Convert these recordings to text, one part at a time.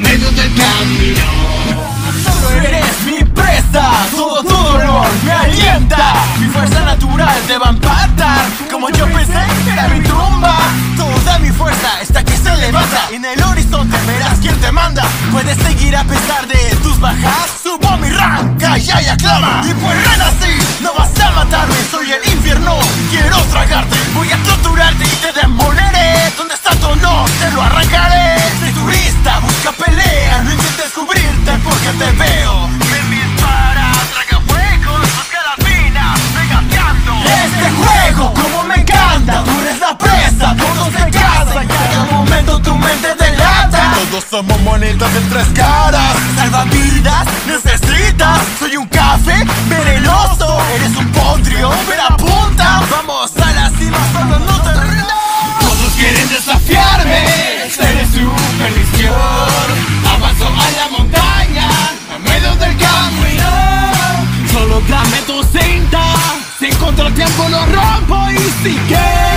Medio del camino. Solo eres mi presa, todo tu dolor me alienta. Mi fuerza natural te va a empatar. Como yo pensé, era mi tumba. Toda mi fuerza está que se levanta. En el horizonte verás quién te manda. Puedes seguir a pesar de tus bajas. Subo mi rank, calla y aclama. Y pues renací, no vas a matarme. Soy el infierno, quiero tragarte. Monedas de tres caras. Salvavidas necesitas. Soy un café venenoso. Eres un potrio, ver a punta. Vamos a la cima, solo no te rindas. Todos quieren desafiarme, seré su perdición. Avanzo a la montaña, en medio del camino. Solo dame tu cinta. Sin contratiempo lo rompo y si quieres.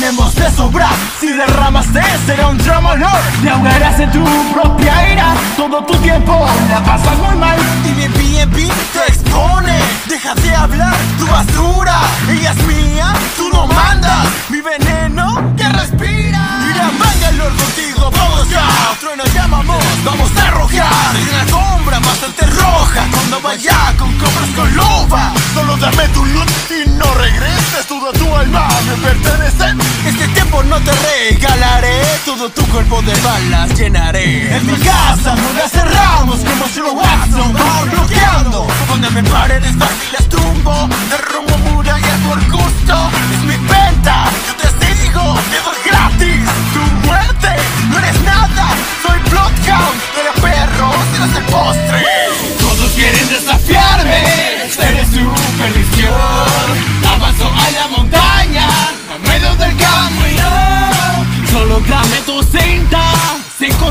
Tenemos de sobra Si derramaste será un drama no Te ahogarás en tu propia ira Todo tu tiempo. La pasas muy mal Y mi PNP te expone. Deja de hablar, tu basura. Ella es mía, tú no mandas. Mi veneno que respira. Ir a Bangalore contigo, vamos ya. Trueno llamamos, vamos. A arrojar. En la alfombra bastante roja Cuando vaya con cobras con te regalaré Todo tu cuerpo de balas llenaré En mi casa no la cerramos Como si lo Watson bloqueando. Donde me paredes fáciles tumbo Derrumbo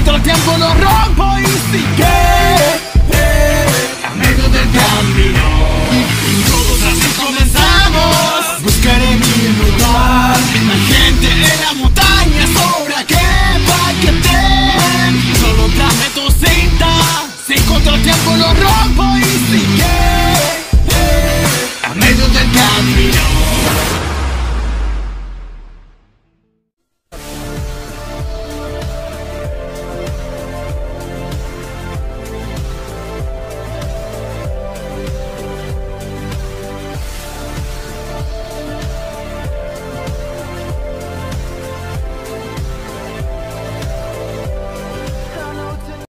Cinta Sin contratiempo lo rompo y si